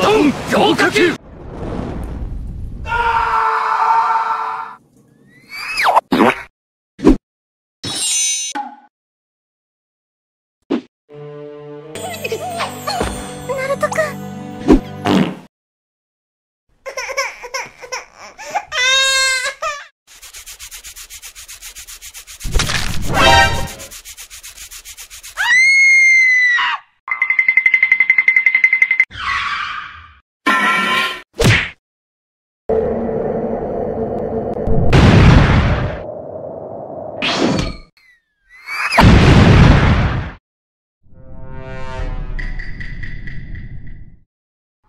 トン!強化級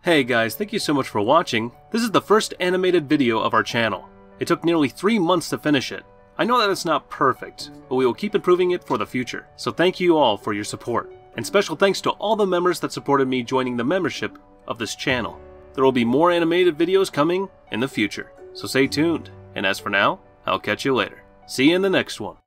Hey guys, thank you so much for watching. This is the first animated video of our channel. It took nearly 3 months to finish it. I know that it's not perfect, but we will keep improving it for the future. So thank you all for your support. And special thanks to all the members that supported me joining the membership of this channel. There will be more animated videos coming in the future, so stay tuned. And as for now, I'll catch you later. See you in the next one.